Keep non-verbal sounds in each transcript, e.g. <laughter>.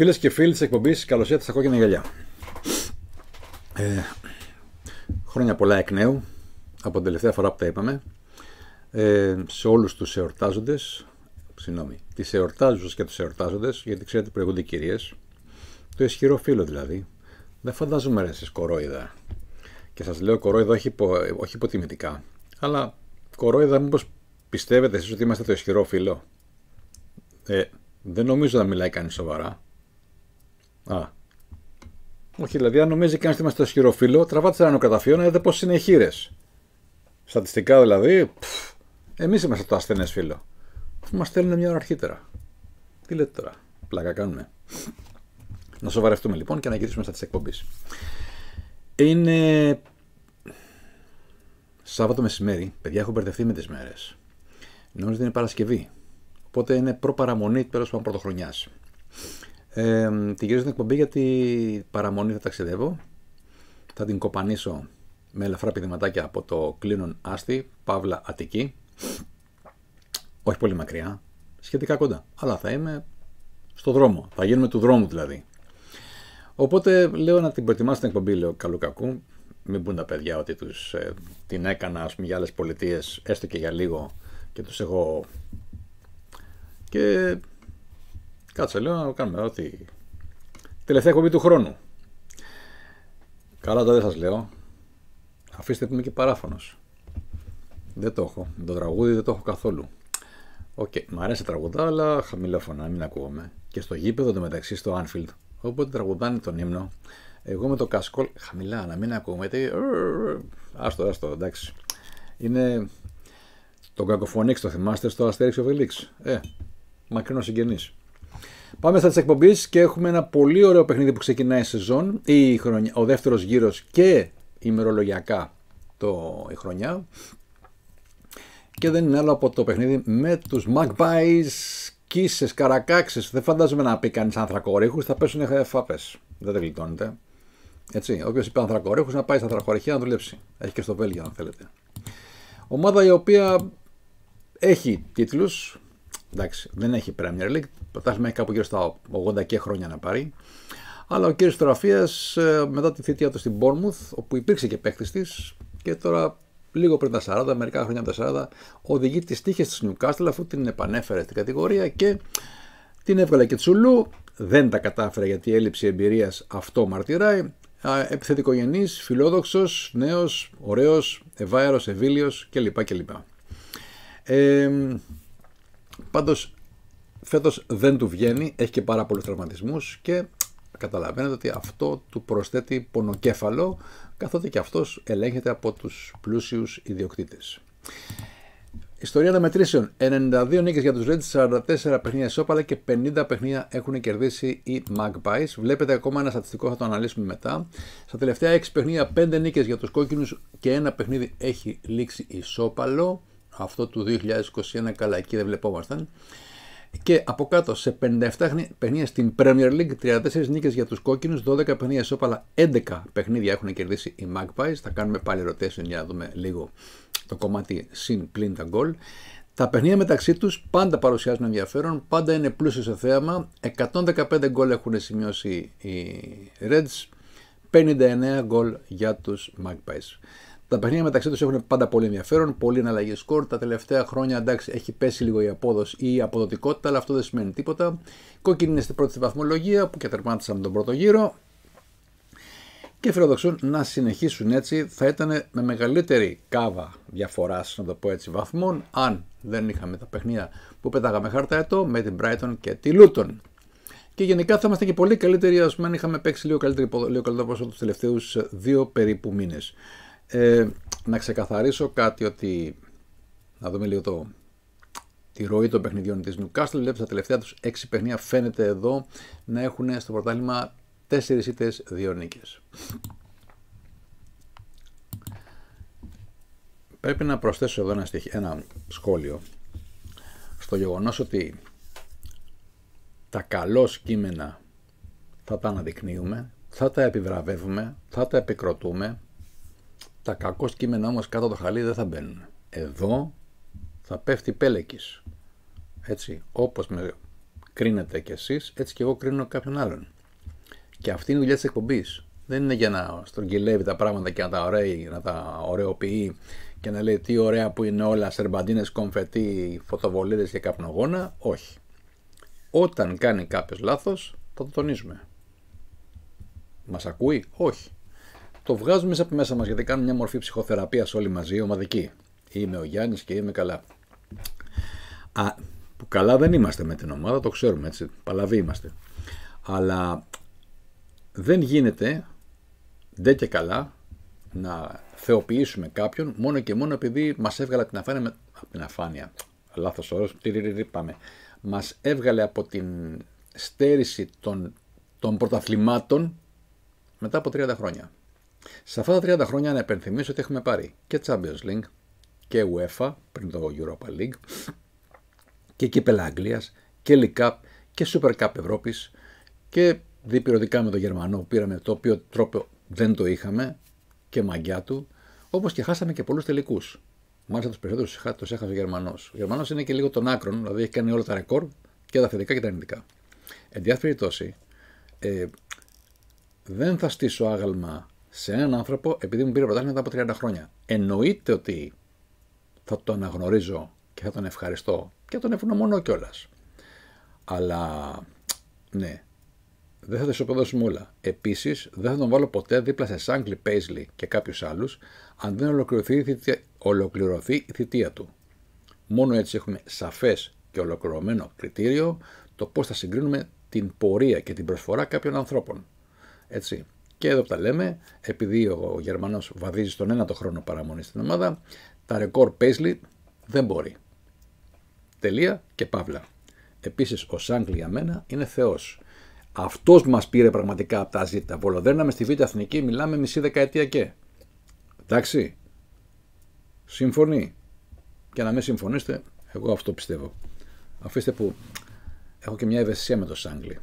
Φίλες και φίλοι της εκπομπής, καλώς ήρθατε στα κόκκινα γυαλιά. Ε, χρόνια πολλά εκ νέου από την τελευταία φορά που τα είπαμε. Ε, σε όλους τους εορτάζοντες, συγγνώμη, τις εορτάζουσες και τους εορτάζοντες, γιατί ξέρετε προηγούνται κυρίες. Το ισχυρό φίλο δηλαδή. Δεν φαντάζομαι ρε εσείς κορόιδα. Και σας λέω κορόιδα όχι, υπο, όχι υποτιμητικά. Αλλά κορόιδα μήπως πιστεύετε εσείς ότι είμαστε το ισχυρό φίλο; Ε, δεν νομίζω να μιλάει κανείς σοβαρά. Α. Όχι, δηλαδή, αν νομίζει κανείς ότι είμαστε το ισχυρό φίλο, τραβάτε ένα καταφύγιο να δείτε πώς είναι οι χείρες. Στατιστικά δηλαδή, εμείς είμαστε το ασθενές φίλο. Αφού μας στέλνουν μια ώρα αρχίτερα. Τι λέτε τώρα, πλάκα κάνουμε. Να σοβαρευτούμε λοιπόν και να γυρίσουμε στα της εκπομπής. Είναι Σάββατο μεσημέρι. Παιδιά, έχω μπερδευτεί με τις μέρες. Νομίζω ότι είναι Παρασκευή. Οπότε είναι προπαραμονή τέλος πάντων πρωτοχρονιάς. Ε, την γυρίζω την εκπομπή γιατί παραμονή θα ταξιδεύω. Θα την κοπανίσω με ελαφρά πηδηματάκια από το κλίνον Άστη, Παύλα Αττική. Όχι πολύ μακριά, σχετικά κοντά. Αλλά θα είμαι στο δρόμο. Θα γίνουμε του δρόμου δηλαδή. Οπότε λέω να την προετοιμάσω την εκπομπή, λέω καλού κακού. Μην πούν τα παιδιά ότι τους, ε, την έκανα ας πούμε, για άλλες πολιτείες, έστω και για λίγο, και τους έχω. Και κάτσε λέω να κάνουμε ό,τι. Τελευταία εκπομπή του χρόνου. Καλά τώρα δεν σας λέω. Αφήστε που είμαι και παράφωνος. Δεν το έχω. Το τραγούδι δεν το έχω καθόλου. Οκ, okay. μ' αρέσει τραγουδά, αλλά χαμηλά φωνά, μην ακούγομαι. Και στο γήπεδο το μεταξύ στο Anfield, όποτε τραγουδάνε τον ύμνο, εγώ με το κασκόλ χαμηλά, να μην ακούμε. Τι... Άστο, άστο, εντάξει. Είναι το κακοφωνίξ, το θυμάστε στο Αστέριξ Οβελίξ. Ε, μακρινός συγγενής. Πάμε στα της εκπομπής και έχουμε ένα πολύ ωραίο παιχνίδι που ξεκινάει η σεζόν, η χρονιά, ο δεύτερος γύρος και ημερολογιακά το, η χρονιά. Και δεν είναι άλλο από το παιχνίδι με τους Magpies, Κίσες, Καρακάξες. Δεν φαντάζομαι να πει κανείς ανθρακορίχους, θα πέσουν φάπες. Δεν τα γλιτώνεται. Έτσι, όποιος είπε ανθρακορίχους να πάει στα ανθρακοριχεία να δουλέψει. Έχει και στο Βέλγιο αν θέλετε. Ομάδα η οποία έχει τίτλους, εντάξει, δεν έχει Premier League, πρωτάθλημα έχει κάπου γύρω στα 80 και χρόνια να πάρει. Αλλά ο κύριος Τραφίας ε, μετά τη θητεία του στην Bournemouth, όπου υπήρξε και παίκτης της και τώρα λίγο πριν τα 40, μερικά χρόνια από τα 40, οδηγεί τις τύχες της Newcastle αφού την επανέφερε στην κατηγορία και την έβγαλε και τσουλού. Δεν τα κατάφερε γιατί η έλλειψη εμπειρίας αυτό μαρτυράει. Επιθετικογενής, φιλόδοξος, νέος, ωραίος, ευάερος, ευήλιος κλπ. κλπ. Ε, πάντως φέτος δεν του βγαίνει, έχει και πάρα πολλούς τραυματισμούς και καταλαβαίνετε ότι αυτό του προσθέτει πονοκέφαλο καθότι και αυτός ελέγχεται από τους πλούσιους ιδιοκτήτες. Ιστορία αναμετρήσεων. 92 νίκες για τους Reds, 44 παιχνίδια σώπαλα και 50 παιχνίδια έχουν κερδίσει οι Magpies. Βλέπετε ακόμα ένα στατιστικό, θα το αναλύσουμε μετά. Στα τελευταία 6 παιχνίδια 5 νίκες για τους κόκκινους και ένα παιχνίδι έχει λήξει ισόπαλο. Αυτό του 2021 καλά εκεί δεν βλεπόμασταν. Και από κάτω σε 57 παιχνίδια στην Premier League, 34 νίκες για τους κόκκινους, 12 παιχνίδια σώπαλα, 11 παιχνίδια έχουν κερδίσει οι Magpies. Θα κάνουμε πάλι rotation για να δούμε λίγο το κομμάτι συν πλήν τα γκολ. Τα παιχνίδια μεταξύ τους πάντα παρουσιάζουν ενδιαφέρον, πάντα είναι πλούσιο σε θέαμα. 115 γκολ έχουν σημειώσει οι Reds, 59 γκολ για τους Magpies. Τα παιχνίδια μεταξύ τους έχουν πάντα πολύ ενδιαφέρον, πολύ εναλλαγή σκορ. Τα τελευταία χρόνια εντάξει, έχει πέσει λίγο η απόδοση ή η αποδοτικότητα, αλλά αυτό δεν σημαίνει τίποτα. Κόκκινη είναι στην πρώτη βαθμολογία που και τερμάτισαν τον πρώτο γύρο. Και φιλοδοξούν να συνεχίσουν έτσι. Θα ήταν με μεγαλύτερη κάβα διαφοράς, να το πω έτσι, βαθμών, αν δεν είχαμε τα παιχνίδια που πετάγαμε χαρταετό με την Brighton και τη Luton. Και γενικά θα είμαστε και πολύ καλύτεροι, ας πούμε, αν είχαμε παίξει λίγο καλύτερο, λίγο καλύτερο τους τελευταίους δύο περίπου μήνες. Ε, να ξεκαθαρίσω κάτι ότι να δούμε λίγο το, τη ροή των παιχνιδιών της Newcastle. Βλέπετε στα τελευταία τους 6 παιχνίδια φαίνεται εδώ να έχουν στο πρωτάθλημα 4 ήττες 2 νίκες. Πρέπει να προσθέσω εδώ ένα, ένα σχόλιο στο γεγονός ότι τα καλό κείμενα θα τα αναδεικνύουμε, θα τα επιβραβεύουμε, θα τα επικροτούμε τα κακό κείμενα όμως κάτω το χαλί δεν θα μπαίνουν. Εδώ θα πέφτει πέλεκης. Έτσι, όπως με κρίνετε κι εσείς, έτσι και εγώ κρίνω κάποιον άλλον. Και αυτή είναι η δουλειά της εκπομπής. Δεν είναι για να στρογγυλεύει τα πράγματα και να τα, ωραίει, να τα ωραιοποιεί και να λέει τι ωραία που είναι όλα, σερμπαντίνες, κομφετί, φωτοβολίδες και καπνογόνα. Όχι. Όταν κάνει κάποιος λάθος, θα το τονίζουμε. Μας ακούει; Όχι. Το βγάζουμε μέσα από μέσα μας γιατί κάνουμε μια μορφή ψυχοθεραπείας όλοι μαζί, ομαδική. Είμαι ο Γιάννης και είμαι καλά. Α, που καλά δεν είμαστε με την ομάδα, το ξέρουμε έτσι, παλαβοί είμαστε. Αλλά δεν γίνεται, δεν και καλά, να θεοποιήσουμε κάποιον μόνο και μόνο επειδή μας έβγαλε την αφάνεια, από την αφάνεια, λάθος όρος, πάμε, μας έβγαλε από την στέρηση των, των πρωταθλημάτων μετά από 30 χρόνια. Σε αυτά τα 30 χρόνια να επενθυμίσω ότι έχουμε πάρει και Champions League και UEFA πριν το Europa League και Κύπελα Αγγλίας και League Cup και Super Cup Ευρώπης και διπυρωτικά με τον Γερμανό που πήραμε το οποίο τρόπο δεν το είχαμε και μαγιά του όπως και χάσαμε και πολλούς τελικούς. Μάλιστα τους περισσότερους τους έχασε ο Γερμανός. Ο Γερμανός είναι και λίγο των άκρων, δηλαδή έχει κάνει όλα τα ρεκόρ και τα θετικά και τα αρνητικά. Εν διάθεση περιπτώσει, ε, δεν θα στήσω άγαλμα σε έναν άνθρωπο επειδή μου πήρε πρωτάθλημα μετά από 30 χρόνια. Εννοείται ότι θα το αναγνωρίζω και θα τον ευχαριστώ και θα τον ευγνωμονώ κιόλας. Αλλά ναι, δεν θα τα ισοπεδώσουμε όλα. Επίσης, δεν θα τον βάλω ποτέ δίπλα σε Σάγκλι Πέισλι και κάποιους άλλους, αν δεν ολοκληρωθεί η, θητεία, ολοκληρωθεί η θητεία του. Μόνο έτσι έχουμε σαφές και ολοκληρωμένο κριτήριο το πώς θα συγκρίνουμε την πορεία και την προσφορά κάποιων ανθρώπων. Έτσι. Και εδώ που τα λέμε, επειδή ο Γερμανός βαδίζει στον ένα το χρόνο παραμονής στην ομάδα, τα ρεκόρ Πέισλι δεν μπορεί. Τελεία και παύλα. Επίσης, ο Σάγκλι για μένα είναι Θεός. Αυτός μας πήρε πραγματικά από τα ζήτα. Βολοδέρναμε στη Β' Εθνική, μιλάμε μισή δεκαετία και. Εντάξει. Συμφωνεί. Και να μην συμφωνήσετε, εγώ αυτό πιστεύω. Αφήστε που έχω και μια ευαισθησία με το Σάγκλι.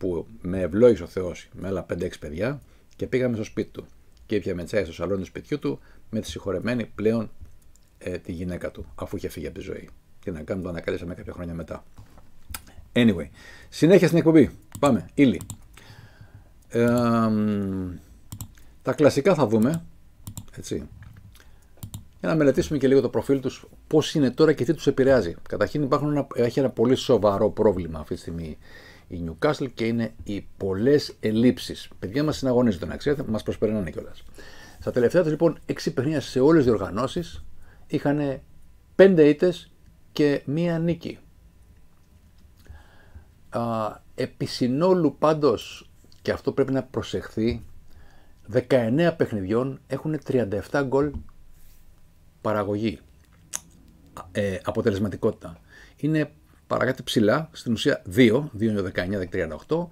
Που με ευλόγησε ο Θεός με άλλα 5-6 παιδιά και πήγαμε στο σπίτι του. Και ήπια με τσάι στο σαλόνι του σπιτιού του με τη συγχωρεμένη πλέον ε, τη γυναίκα του, αφού είχε φύγει από τη ζωή. Και να κάνουμε το ανακαλύψαμε κάποια χρόνια μετά. Anyway, συνέχεια στην εκπομπή. Πάμε, ύλη. Ε, τα κλασικά θα δούμε, έτσι, για να μελετήσουμε και λίγο το προφίλ τους, πώς είναι τώρα και τι τους επηρεάζει. Καταρχήν υπάρχουν ένα, έχει ένα πολύ σοβαρό πρόβλημα αυτή τη στιγμή η Newcastle και είναι οι πολλές ελλείψεις. Παιδιά μας συναγωνίζονται, να ξέρετε, μας προσπερνάνε κιόλας. Στα τελευταία τους λοιπόν έξι παιχνίδια σε όλες τις διοργανώσεις είχαν πέντε ήττες και μία νίκη. Α, επί συνόλου πάντως, και αυτό πρέπει να προσεχθεί, 19 παιχνιδιών έχουν 37 γκολ παραγωγή, ε, αποτελεσματικότητα. Είναι παρακάτω ψηλά, στην ουσία 2, 2 19, 18,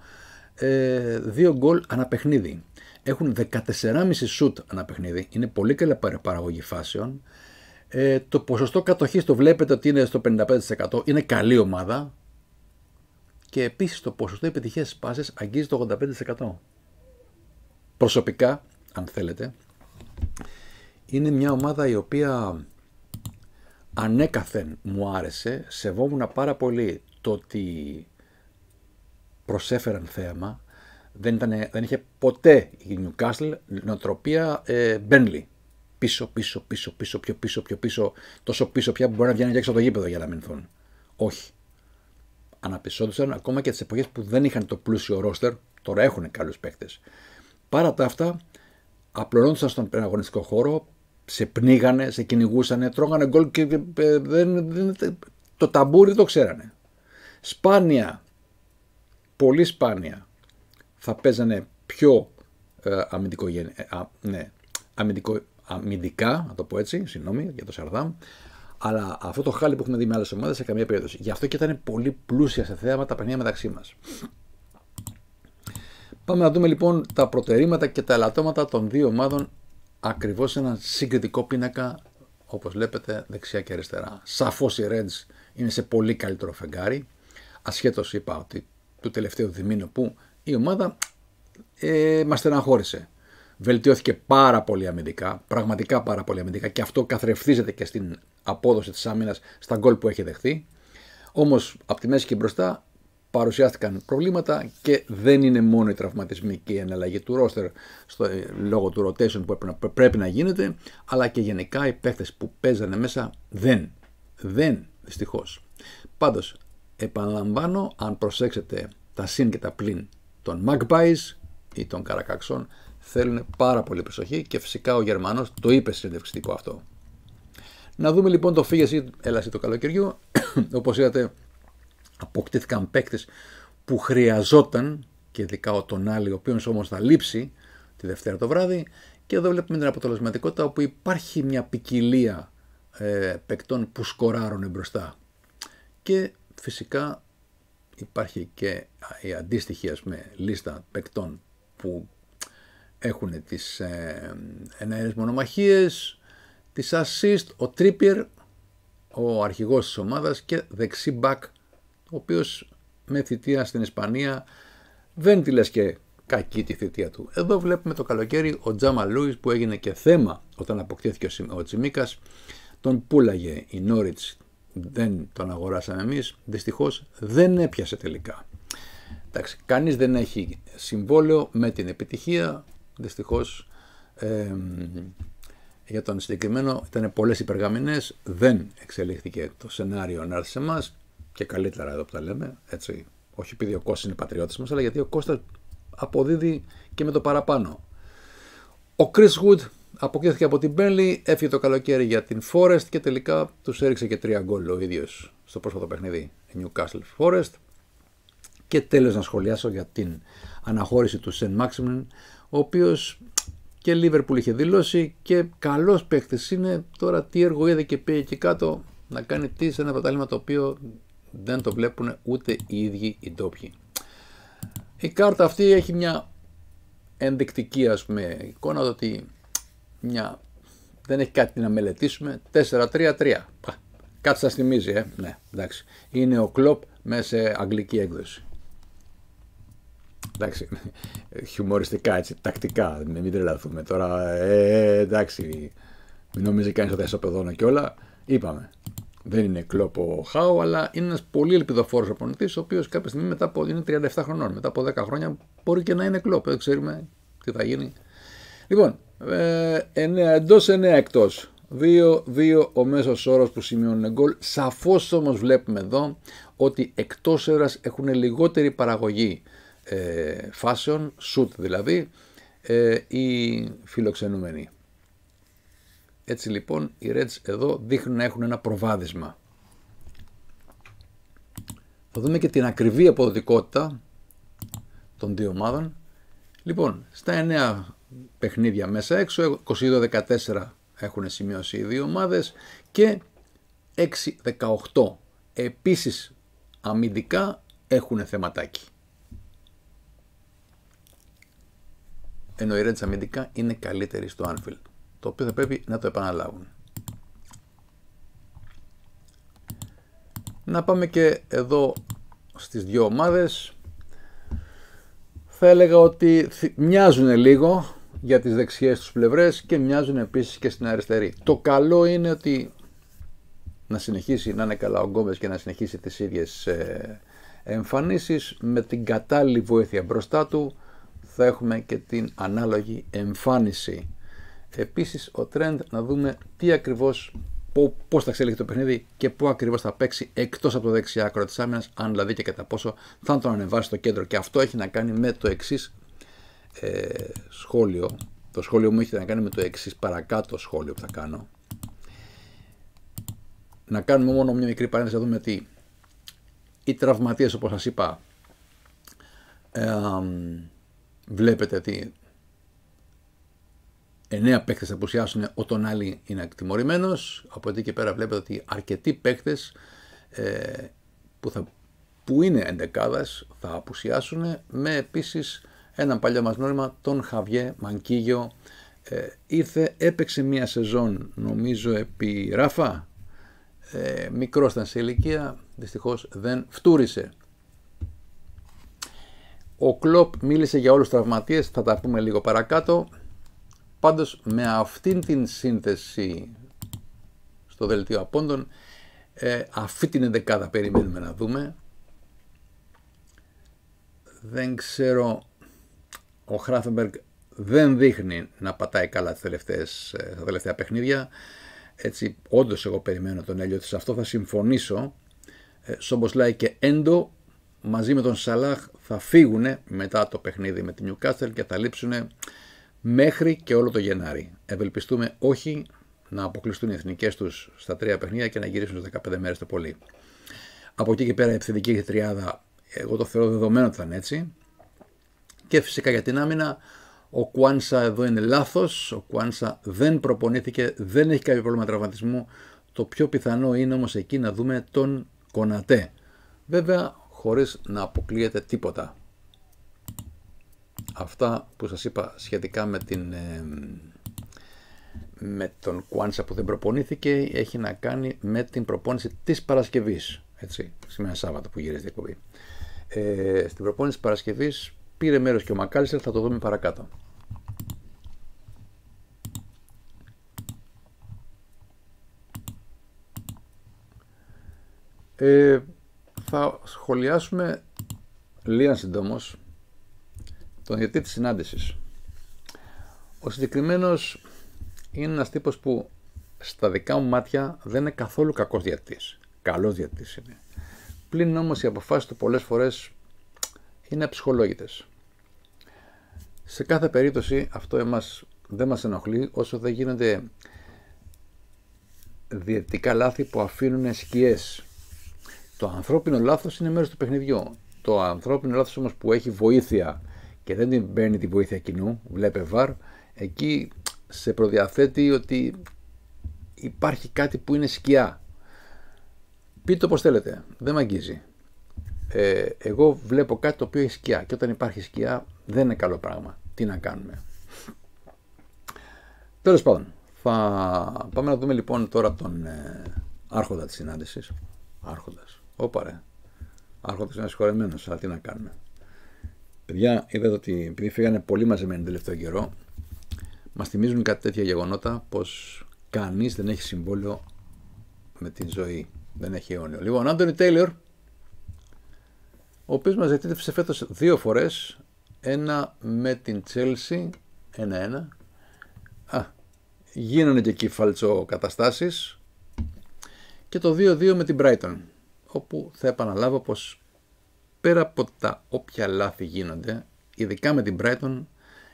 2 γκολ ανά παιχνίδι. Έχουν 14,5 σουτ ανά παιχνίδι, είναι πολύ καλή παραγωγή φάσεων. Ε, το ποσοστό κατοχής το βλέπετε ότι είναι στο 55%, είναι καλή ομάδα, και επίσης το ποσοστό επιτυχίας στις πάσες αγγίζει το 85%. Προσωπικά, αν θέλετε, είναι μια ομάδα η οποία ανέκαθεν μου άρεσε, σεβόμουν πάρα πολύ το ότι προσέφεραν θέαμα, δεν, ήταν, δεν είχε ποτέ η Newcastle νοοτροπία ε, Burnley. Πίσω, πίσω, πίσω, πίσω, πιο πίσω, πιο πίσω, τόσο πίσω πια που μπορεί να βγαίνει και έξω από το γήπεδο για να μηνθούν. Όχι αναπτυσσόντουσαν ακόμα και τις εποχές που δεν είχαν το πλούσιο ρόστερ, τώρα έχουν καλούς παίκτες. Παρά τα αυτά, απλωνόντουσαν στον αγωνιστικό χώρο, σε πνίγανε, σε κυνηγούσαν, τρώγανε γκολ και ε, δεν, δεν, το ταμπούρι δεν το ξέρανε. Σπάνια, πολύ σπάνια, θα παίζανε πιο ε, αμυντικό, ε, ναι, αμυντικό, αμυντικά, να το πω έτσι, συγγνώμη για το Σαρδάμ, αλλά αυτό το χάλι που έχουμε δει με άλλες ομάδες σε καμία περίπτωση. Γι' αυτό και ήταν πολύ πλούσια σε θέματα τα παιχνίδια μεταξύ μας. Πάμε να δούμε λοιπόν τα προτερήματα και τα ελαττώματα των δύο ομάδων ακριβώς σε έναν συγκριτικό πίνακα όπως βλέπετε δεξιά και αριστερά. Σαφώς οι Reds είναι σε πολύ καλύτερο φεγγάρι. Ασχέτως είπα ότι του τελευταίου διμήνου που η ομάδα ε, μας στεναχώρησε βελτιώθηκε πάρα πολύ αμυντικά, πραγματικά πάρα πολύ αμυντικά και αυτό καθρεφτίζεται και στην απόδοση της άμυνας στα γκολ που έχει δεχθεί. Όμως από τη μέση και μπροστά παρουσιάστηκαν προβλήματα και δεν είναι μόνο οι τραυματισμοί και η εναλλαγή του ρόστερ στο, λόγω του rotation που πρέπει να, πρέπει να γίνεται, αλλά και γενικά οι παίχτες που παίζανε μέσα δεν. Δεν, δυστυχώς. Πάντως, επαναλαμβάνω, αν προσέξετε τα συν και τα πλην των Magpies ή των Καρακαξών, θέλουν πάρα πολύ προσοχή και φυσικά ο Γερμανός το είπε σε συνέντευξη αυτό. Να δούμε λοιπόν το φύγεση έλαση του καλοκαιριού. <coughs> Όπως είδατε, αποκτήθηκαν παίκτες που χρειαζόταν και ειδικά ο Τονάλι, ο οποίος όμως θα λείψει τη Δευτέρα το βράδυ. Και εδώ βλέπουμε την αποτελεσματικότητα όπου υπάρχει μια ποικιλία ε, παικτών που σκοράρουν μπροστά. Και φυσικά υπάρχει και η αντίστοιχη ας πούμε, λίστα παικτών που έχουν τις ε, εναέρες μονομαχίες, τις assist, ο Trippier, ο αρχηγός της ομάδας και δεξί μπακ ο οποίος με θητεία στην Ισπανία δεν τη λες και κακή τη θητεία του. Εδώ βλέπουμε το καλοκαίρι ο Τζάμα Λούις που έγινε και θέμα όταν αποκτήθηκε ο Τσιμίκας. Τον πούλαγε η Νόριτς, δεν τον αγοράσαμε εμείς, δυστυχώς δεν έπιασε τελικά. Εντάξει, κανείς δεν έχει συμβόλαιο με την επιτυχία, δυστυχώς ε, για τον συγκεκριμένο ήταν πολλές υπεργαμινές, δεν εξελίχθηκε το σενάριο να έρθει σε εμάς και καλύτερα εδώ που τα λέμε, έτσι, όχι επειδή ο Κώστας είναι πατριώτης μας, αλλά γιατί ο Κώστας αποδίδει και με το παραπάνω. Ο Chris Wood αποκτήθηκε από την Burnley, έφυγε το καλοκαίρι για την Forest και τελικά τους έριξε και τρία γκολ ο ίδιος στο πρόσφατο παιχνίδι Newcastle Forest. Και τέλος να σχολιάσω για την αναχώρηση του Σεν Maximin, ο οποίος και Liverpool είχε δηλώσει και καλός παίκτης είναι, τώρα τι έργο είδε και πήγε εκεί κάτω να κάνει τι σε ένα πρωτάθλημα το οποίο δεν το βλέπουν ούτε οι ίδιοι οι ντόπιοι. Η κάρτα αυτή έχει μια ενδεικτική ας πούμε εικόνα ότι μια... δεν έχει κάτι να μελετήσουμε. 4-3-3. Κάτι σας θυμίζει, ε; Ναι, εντάξει. Είναι ο κλοπ μέσα σε αγγλική έκδοση. Εντάξει, <laughs> χιουμοριστικά έτσι, τακτικά, μην τρελαθούμε τώρα. Ε, εντάξει, μην νομίζει κανείς ότι θα ισοπεδώνω και όλα. Είπαμε, δεν είναι κλόπο χάου, αλλά είναι ένας πολύ ελπιδοφόρος οπονητή, ο οποίος κάποια στιγμή μετά από. είναι 37 χρονών. Μετά από 10 χρόνια μπορεί και να είναι κλοπ. Δεν ξέρουμε τι θα γίνει. Λοιπόν, ε, 9 εντός, 9 εκτός. 2-2 ο μέσος όρος που σημειώνουν γκολ. Σαφώς όμως βλέπουμε εδώ ότι εκτός έδρας έχουν λιγότερη παραγωγή ε, φάσεων, σουτ δηλαδή, ε, οι φιλοξενούμενοι. Έτσι λοιπόν οι Reds εδώ δείχνουν να έχουν ένα προβάδισμα. Θα δούμε και την ακριβή αποδοτικότητα των δύο ομάδων. Λοιπόν, στα 9 παιχνίδια μέσα έξω, 22-14 έχουν σημειώσει οι δύο ομάδες και 6-18 επίσης αμυντικά έχουν θεματάκι. Ενώ οι Reds αμυντικά είναι καλύτεροι στο Anfield το οποίο θα πρέπει να το επαναλάβουν. Να πάμε και εδώ στις δύο ομάδες. Θα έλεγα ότι μοιάζουν λίγο για τις δεξιές τους πλευρές και μοιάζουν επίσης και στην αριστερή. Το καλό είναι ότι να συνεχίσει να είναι καλά ο Γκόμπες και να συνεχίσει τις ίδιες ε, εμφανίσεις με την κατάλληλη βοήθεια μπροστά του θα έχουμε και την ανάλογη εμφάνιση Επίσης ο Trend να δούμε τι ακριβώς, πώς θα εξελίξει το παιχνίδι και πού ακριβώς θα παίξει εκτός από το δεξιά άκρο της άμυνας, αν δηλαδή και κατά πόσο θα τον ανεβάσει στο κέντρο. Και αυτό έχει να κάνει με το εξής ε, σχόλιο. Το σχόλιο μου έχει να κάνει με το εξής παρακάτω σχόλιο που θα κάνω. Να κάνουμε μόνο μια μικρή παρένθεση να δούμε ότι οι τραυματίες όπως σας είπα ε, βλέπετε ότι εννέα παίκτες θα απουσιάσουν, ο άλλοι είναι ακτιμωρημένος. Από εκεί και πέρα βλέπετε ότι αρκετοί παίκτες ε, που, θα, που είναι εντεκάδας θα απουσιάσουν με επίσης ένα παλιό μας νόημα, τον Χαβιέ Μανκίγιο. Ε, ήρθε, έπαιξε μία σεζόν νομίζω επί Ράφα. Ε, μικρός ήταν σε ηλικία, δυστυχώς δεν φτούρισε. Ο Κλόπ μίλησε για όλους τους τραυματίες, θα τα πούμε λίγο παρακάτω. Πάντως με αυτήν την σύνθεση στο δελτίο απόντων, ε, αυτή την ενδεκάδα περιμένουμε να δούμε. δεν ξέρω, ο Χράφενμπεργκ δεν δείχνει να πατάει καλά τις τελευταίες, ε, τα τελευταία παιχνίδια. Έτσι, όντως εγώ περιμένω τον Έλιο ότι σε αυτό θα συμφωνήσω. Ε, Σόμποσλάι και Έντο μαζί με τον Σαλάχ θα φύγουν μετά το παιχνίδι με την Νιουκάστελ και θα λείψουν μέχρι και όλο το Γενάρη. Ευελπιστούμε όχι να αποκλειστούν οι εθνικές τους στα τρία παιχνίδια και να γυρίσουν στις 15 μέρες το πολύ. Από εκεί και πέρα η επιθετική τριάδα εγώ το θεωρώ δεδομένο ότι θα είναι έτσι. Και φυσικά για την άμυνα ο Κουάνσα εδώ είναι λάθος, ο Κουάνσα δεν προπονήθηκε, δεν έχει κάποιο πρόβλημα τραυματισμού. Το πιο πιθανό είναι όμως εκεί να δούμε τον Κονατέ. Βέβαια χωρίς να αποκλείεται τίποτα. Αυτά που σας είπα σχετικά με, την, ε, με τον Κουάνσα που δεν προπονήθηκε έχει να κάνει με την προπόνηση της Παρασκευής. Έτσι, σήμερα Σάββατο που γυρίζει η εκπομπή. Ε, στην προπόνηση της Παρασκευής πήρε μέρος και ο Μακάλιστερ, θα το δούμε παρακάτω. Ε, θα σχολιάσουμε λίγα συντόμως τον διαιτητή της συνάντησης. Ο συγκεκριμένος είναι ένας τύπος που στα δικά μου μάτια δεν είναι καθόλου κακός διαιτητής. Καλός διαιτητής είναι. Πλην όμως οι αποφάσεις του πολλές φορές είναι αψυχολόγητες. Σε κάθε περίπτωση αυτό εμάς δεν μας ενοχλεί όσο δεν γίνονται διαιτητικά λάθη που αφήνουν σκιές το ανθρώπινο λάθος είναι μέρος του παιχνιδιού. Το ανθρώπινο λάθος όμως που έχει βοήθεια και δεν την παίρνει τη βοήθεια κοινού, βλέπε βαρ, εκεί σε προδιαθέτει ότι υπάρχει κάτι που είναι σκιά. Πείτε το πώς θέλετε, δεν με αγγίζει. Ε, εγώ βλέπω κάτι το οποίο έχει σκιά και όταν υπάρχει σκιά δεν είναι καλό πράγμα. Τι να κάνουμε. Τέλος πάντων, θα πάμε να δούμε λοιπόν τώρα τον ε, άρχοντα της συνάντησης. Άρχοντας. Όπα ρε. Άρχοντας είναι συγχωρεμένος, αλλά τι να κάνουμε. Παιδιά, είδατε ότι επειδή φύγανε πολύ μαζεμένοι τελευταίο καιρό, μας θυμίζουν κάτι τέτοια γεγονότα πως κανείς δεν έχει συμβόλαιο με την ζωή. Δεν έχει αιώνιο. Λοιπόν, Άντωνι Τέιλορ, ο οποίος μας ζητήθηκε φέτος δύο φορές. Ένα με την Chelsea, ένα-ένα. Α, γίνανε και εκεί φαλτσό καταστάσεις και το 2-2 με την Brighton όπου θα επαναλάβω πως πέρα από τα όποια λάθη γίνονται, ειδικά με την Brighton,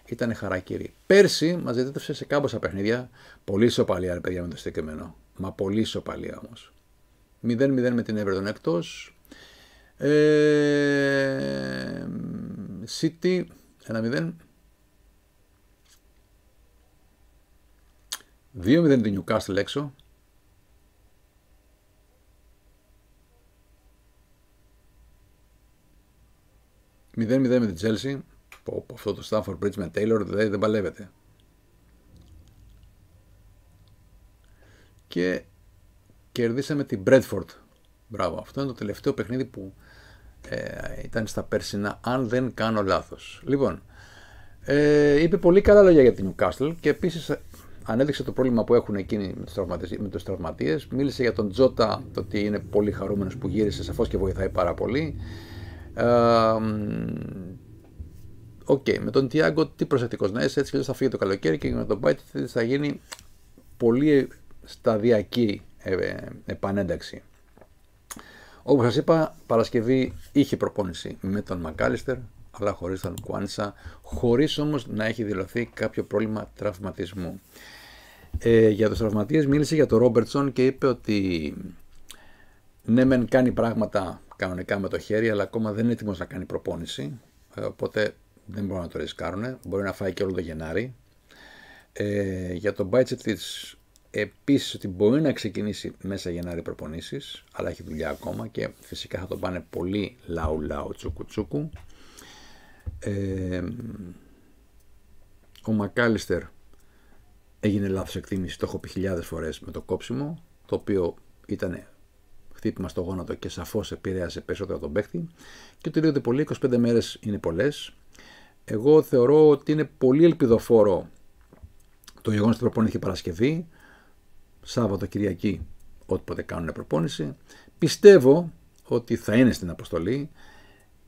ήταν χαράκυρη. Πέρσι μας ζητήτευσε σε κάμποσα παιχνίδια. Πολύ ισοπαλία, ρε παιδιά, με το συγκεκριμένο. Μα πολύ ισοπαλία όμως. 0-0 με την Everton εκτός. Ε, City 1-0. 2-0 την Newcastle έξω. 0-0 με την Chelsea. Πω, αυτό το Stanford Bridge με Taylor δηλαδή δεν παλεύεται. Και κερδίσαμε την Bradford. Μπράβο. Αυτό είναι το τελευταίο παιχνίδι που ε, ήταν στα περσινά, αν δεν κάνω λάθος. Λοιπόν, ε, είπε πολύ καλά λόγια για την Newcastle και επίσης ανέδειξε το πρόβλημα που έχουν εκείνοι με τους τραυματίες. Μίλησε για τον Τζότα, το ότι είναι πολύ χαρούμενος που γύρισε, σαφώς και βοηθάει πάρα πολύ. Οκ, okay, με τον Τιάγκο τι προσεκτικός να είσαι, έτσι θα φύγει το καλοκαίρι και με τον Πάιτ θα γίνει πολύ σταδιακή ε, επανένταξη. Όπως σας είπα, Παρασκευή είχε προπόνηση με τον Μακάλιστερ, αλλά χωρίς τον Κουάνσα, χωρίς όμως να έχει δηλωθεί κάποιο πρόβλημα τραυματισμού. Ε, για τους τραυματίες μίλησε για τον Ρόμπερτσον και είπε ότι ναι μεν κάνει πράγματα κανονικά με το χέρι, αλλά ακόμα δεν είναι έτοιμος να κάνει προπόνηση. Ε, οπότε δεν μπορούν να το ρισκάρουν. Μπορεί να φάει και όλο το Γενάρη. Ε, για τον της επίσης ότι μπορεί να ξεκινήσει μέσα Γενάρη προπονήσεις, αλλά έχει δουλειά ακόμα και φυσικά θα το πάνε πολύ λαου λαου τσούκου τσούκου. Ε, ο Μακάλιστερ έγινε λάθος εκτίμηση, το έχω πει χιλιάδες φορές με το κόψιμο, το οποίο ήταν χτύπημα στο γόνατο και σαφώς επηρέασε περισσότερο τον παίχτη. Και ότι ότι πολύ, 25 μέρες είναι πολλές. Εγώ θεωρώ ότι είναι πολύ ελπιδοφόρο το γεγονός ότι προπονήθηκε Παρασκευή, Σάββατο, Κυριακή, όποτε κάνουν προπόνηση. Πιστεύω ότι θα είναι στην αποστολή.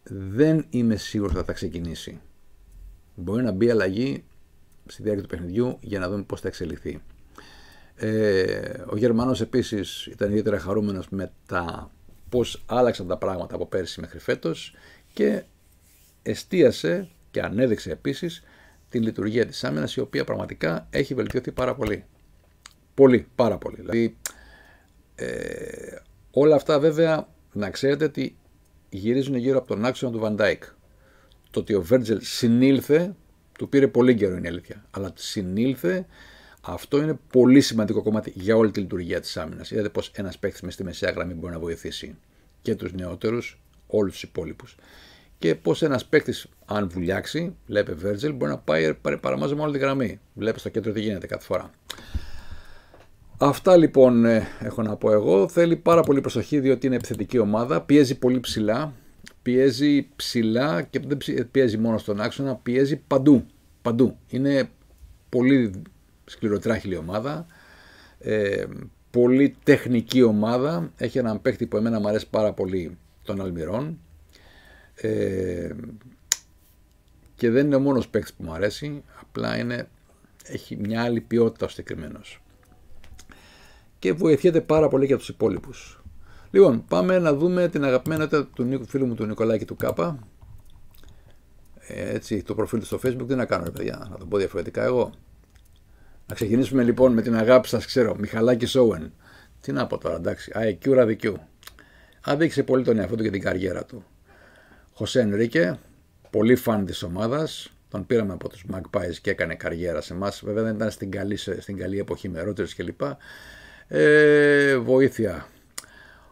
δεν είμαι σίγουρος ότι θα τα ξεκινήσει. Μπορεί να μπει αλλαγή στη διάρκεια του παιχνιδιού για να δούμε πώς θα εξελιχθεί. Ε, ο Γερμανός επίσης ήταν ιδιαίτερα χαρούμενος με τα πώς άλλαξαν τα πράγματα από πέρσι μέχρι φέτος και εστίασε και ανέδειξε επίσης τη λειτουργία της άμυνας η οποία πραγματικά έχει βελτιωθεί πάρα πολύ. Πολύ, πάρα πολύ. Δηλαδή, ε, όλα αυτά βέβαια να ξέρετε ότι γυρίζουν γύρω από τον άξονα του Βαντάικ. Το ότι ο Βέρτζελ συνήλθε, του πήρε πολύ καιρό είναι αλήθεια, αλλά συνήλθε, αυτό είναι πολύ σημαντικό κομμάτι για όλη τη λειτουργία της άμυνας. Είδατε πως ένας παίχτη μες στη μεσαία γραμμή μπορεί να βοηθήσει και τους νεότερους, όλους τους υπόλοιπους. Και πώ ένας παίχτη, αν βουλιάξει, βλέπει Βέρτζελ, μπορεί να πάει παραμάζωμα όλη τη γραμμή. Βλέπεις στο κέντρο τι γίνεται κάθε φορά. Αυτά λοιπόν ε, έχω να πω εγώ. Θέλει πάρα πολύ προσοχή διότι είναι επιθετική ομάδα. Πιέζει πολύ ψηλά. Πιέζει ψηλά και δεν πιέζει μόνο στον άξονα, πιέζει παντού. Παντού. Είναι πολύ σκληροτράχηλη ομάδα. Ε, πολύ τεχνική ομάδα. Έχει έναν παίχτη που εμένα μου αρέσει πάρα πολύ τον Αλμυρών. Ε, και δεν είναι ο μόνος παίχτης που μου αρέσει. Απλά είναι, έχει μια άλλη ποιότητα ο συγκεκριμένος και βοηθιέται πάρα πολύ για τους υπόλοιπους. Λοιπόν, πάμε να δούμε την αγαπημένη του φίλου μου του Νικολάκη του Κάπα. Έτσι, το προφίλ του στο facebook, τι να κάνω ρε παιδιά, να το πω διαφορετικά εγώ. Να ξεκινήσουμε λοιπόν με την αγάπη σας, ξέρω, Μιχαλάκης Σόουεν. Τι να πω τώρα, εντάξει, IQ ραδικιού. Αδείξε πολύ τον εαυτό του και την καριέρα του. Χωσέ Ενρίκε, πολύ φαν της ομάδας, τον πήραμε από τους Magpies και έκανε καριέρα σε εμάς. Βέβαια δεν ήταν στην καλή, στην καλή εποχή με Ρότερ κλπ. Ε, βοήθεια.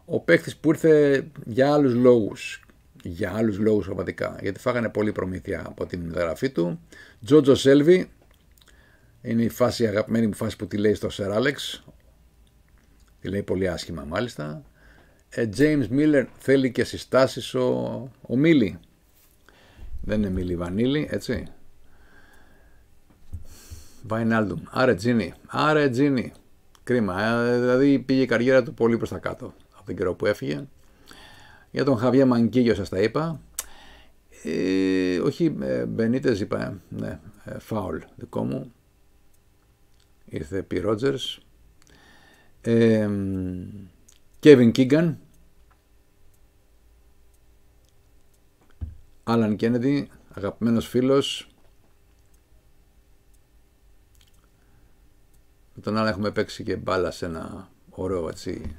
Ο παίκτης που ήρθε για άλλους λόγους, για άλλους λόγους πραγματικά, γιατί φάγανε πολύ προμήθεια από την γραφή του. Τζότζο Σέλβι, είναι η φάση, η αγαπημένη μου φάση που τη λέει στο Σερ Άλεξ, τη λέει πολύ άσχημα μάλιστα. Ε, James Miller θέλει και συστάσεις ο, ο Μίλι. Δεν είναι Μίλι Βανίλη, έτσι. Βαϊνάλντουμ. Άρε Τζίνι. Άρε Τζίνι. Κρίμα. Ε, δηλαδή πήγε η καριέρα του πολύ προς τα κάτω από τον καιρό που έφυγε. Για τον Χαβιέ Μαγκίγιο σας τα είπα. Ε, όχι, ε, Μπενίτες είπα. Ε, ναι, ε, φάουλ δικό μου. Ήρθε επί Ρότζερς. Κέβιν Κίγκαν. Άλαν Κέννεδι, αγαπημένος φίλος, Με τον άλλο έχουμε παίξει και μπάλα σε ένα ωραίο έτσι,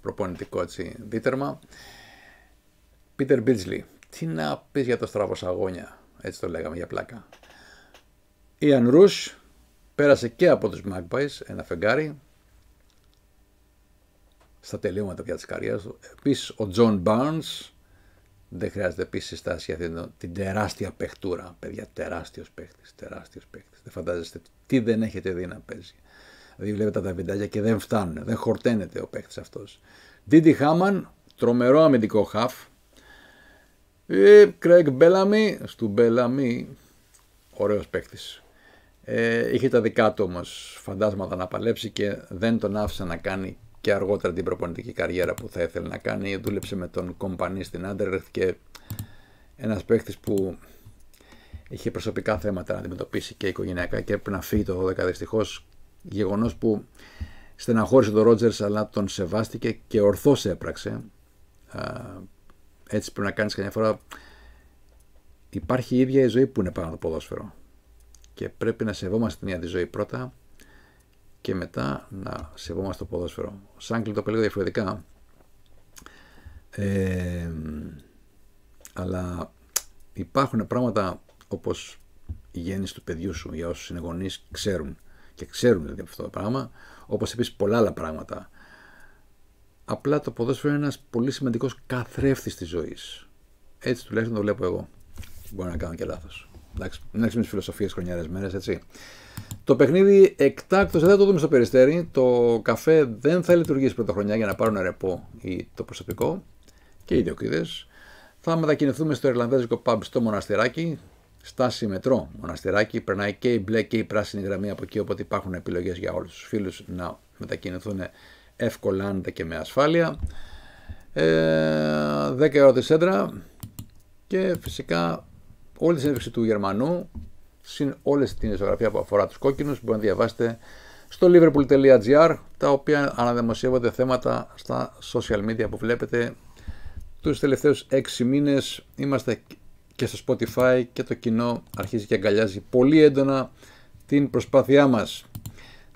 προπονητικό έτσι, δίτερμα. Πίτερ Μπίτζλι. Τι να πεις για το στραβός αγώνια. Έτσι το λέγαμε για πλάκα. Ιαν Ρούς πέρασε και από τους Magpies ένα φεγγάρι στα τελείωματα πια της καριέρας του. Επίσης ο Τζον Barnes δεν χρειάζεται επίσης στάση για την τεράστια παιχτούρα. Παιδιά, τεράστιος παίχτης. Τεράστιος παίχτης. Δεν φαντάζεστε τι δεν έχετε δει να παίζει. Δηλαδή βλέπετε τα βιντεάκια και δεν φτάνουν. Δεν χορταίνεται ο παίχτης αυτός. Δίντι Χάμαν, τρομερό αμυντικό χαφ. Ε, Κρέγκ Μπέλαμι, στο Μπέλαμι, ωραίος παίχτης. Ε, είχε τα δικά του όμως φαντάσματα να παλέψει και δεν τον άφησε να κάνει και αργότερα την προπονητική καριέρα που θα ήθελε να κάνει. Δούλεψε με τον Κομπανί στην Άντερρεχτ και ένας παίχτης που είχε προσωπικά θέματα να αντιμετωπίσει και οικογενειακά και έπρεπε να φύγει το 12 δυστυχώς. Γεγονός που στεναχώρησε τον Ρότζερ αλλά τον σεβάστηκε και ορθώς έπραξε. Έτσι πρέπει να κάνεις καμιά φορά. Υπάρχει η ίδια η ζωή που είναι πάνω από το ποδόσφαιρο. Και πρέπει να σεβόμαστε την ίδια τη ζωή πρώτα και μετά να σεβόμαστε το ποδόσφαιρο. Ο Σάγκλι το είπε διαφορετικά. Ε, αλλά υπάρχουν πράγματα όπως η γέννηση του παιδιού σου για όσους είναι γονείς ξέρουν. Και ξέρουν δηλαδή αυτό το πράγμα όπως επίσης πολλά άλλα πράγματα. Απλά το ποδόσφαιρο είναι ένας πολύ σημαντικός καθρέφτης της ζωής. Έτσι τουλάχιστον το βλέπω εγώ. Μπορεί να κάνω και λάθος εντάξει, μην αρχίσουμε τις φιλοσοφίες χρονιάρες μέρες έτσι το παιχνίδι εκτάκτως δεν θα το δούμε στο περιστέρι. Το καφέ δεν θα λειτουργήσει πρωτοχρονιά για να πάρουν ρεπό ή το προσωπικό και οι διοκτήτε. Θα μετακινηθούμε στο Ιρλανδέζικο pub στο μοναστεράκι. Στάση μετρό μοναστεράκι. Περνάει και η μπλε και η πράσινη γραμμή από εκεί. Οπότε υπάρχουν επιλογές για όλους τους φίλους να μετακινηθούν εύκολα άνετα και με ασφάλεια. Ε, 10 ώρα τη σέντρα. και φυσικά όλη τη συνέντευξη του Γερμανού συν όλες την ισογραφία που αφορά τους κόκκινους μπορείτε να διαβάσετε στο liverpool.gr τα οποία αναδημοσιεύονται θέματα στα social media που βλέπετε τους τελευταίους 6 μήνες είμαστε και στο Spotify και το κοινό αρχίζει και αγκαλιάζει πολύ έντονα την προσπάθειά μας.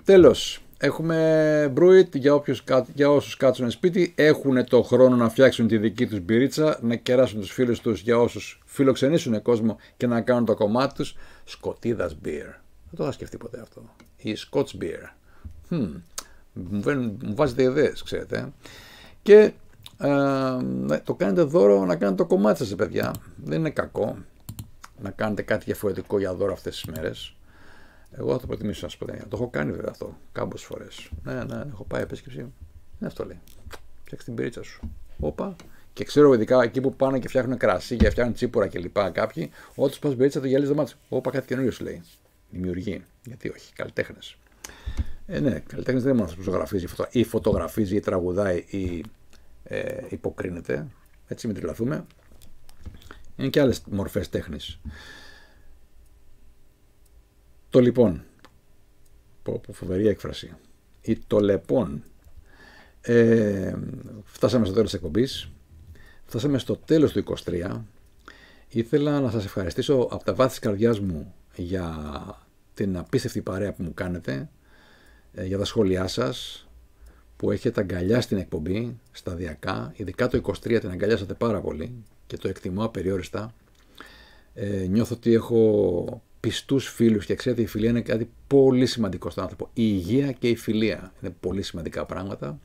Τέλος, έχουμε Bruit για, όποιους, για όσους κάτσουν σπίτι, έχουν το χρόνο να φτιάξουν τη δική τους μπυρίτσα, να κεράσουν τους φίλους τους για όσους φιλοξενήσουν κόσμο και να κάνουν το κομμάτι τους. Σκοτίδας beer. Δεν το είχα σκεφτεί ποτέ αυτό. Ή Scotch beer. Hmm. Μου, μου βάζετε ιδέες, ξέρετε. Και ε, το κάνετε δώρο να κάνετε το κομμάτι σας, παιδιά. Δεν είναι κακό να κάνετε κάτι διαφορετικό για δώρο αυτές τις μέρες. Εγώ θα το προτιμήσω να σα πω. Το έχω κάνει βέβαια αυτό κάμποσε φορές. Ναι, ναι, έχω πάει επίσκεψη. Ναι, αυτό λέει. Φτιάξει την πυρίτσα σου. Όπα. Και ξέρω ειδικά εκεί που πάνε και φτιάχνουν κρασί και φτιάχνουν τσίπουρα κλπ. Κάποιοι, όταν πα πυρίτσα το γυαλίζεις το μάτι. Όπα κάτι καινούριο σου λέει. Δημιουργεί. Γιατί όχι, καλλιτέχνες. Ε, ναι, καλλιτέχνες δεν είναι μόνος που ζωγραφίζει ή φωτογραφίζει ή τραγουδάει ή ε, υποκρίνεται. Έτσι μην τρελαθούμε. Είναι και άλλες μορφές τέχνης. Το λοιπόν. Πω, πω φοβερή έκφραση. Ή το λεπών. Ε, φτάσαμε στο τέλος της εκπομπής. Φτάσαμε στο τέλος του 23. Ήθελα να σας ευχαριστήσω από τα βάθη της καρδιάς μου για την απίστευτη παρέα που μου κάνετε, ε, για τα σχόλιά σας, που έχετε αγκαλιά στην εκπομπή, σταδιακά, ειδικά το 23 την αγκαλιάσατε πάρα πολύ και το εκτιμώ απεριόριστα. Ε, νιώθω ότι έχω πιστούς φίλους και ξέρετε, η φιλία είναι κάτι πολύ σημαντικό στον άνθρωπο. Η υγεία και η φιλία είναι πολύ σημαντικά πράγματα.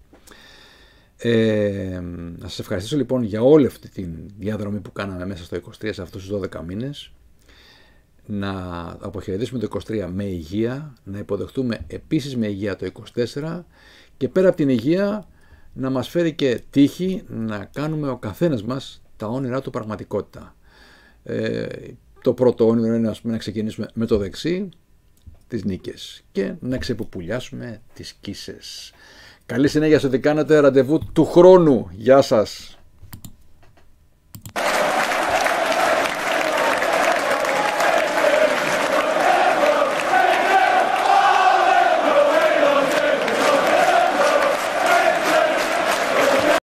Ε, να σας ευχαριστήσω λοιπόν για όλη αυτή τη διαδρομή που κάναμε μέσα στο 23 σε αυτούς τους 12 μήνες να αποχαιρετήσουμε το 23 με υγεία, να υποδεχτούμε επίσης με υγεία το 24 και πέρα από την υγεία να μας φέρει και τύχη να κάνουμε ο καθένας μας τα όνειρά του πραγματικότητα. Ε, το πρώτο όνειρο είναι πούμε, να ξεκινήσουμε με το δεξί τις νίκες και να ξεπουπουλιάσουμε τις κίσες. Καλή συνέχεια σε ό,τι κάνετε. Ραντεβού του χρόνου. Γεια σας.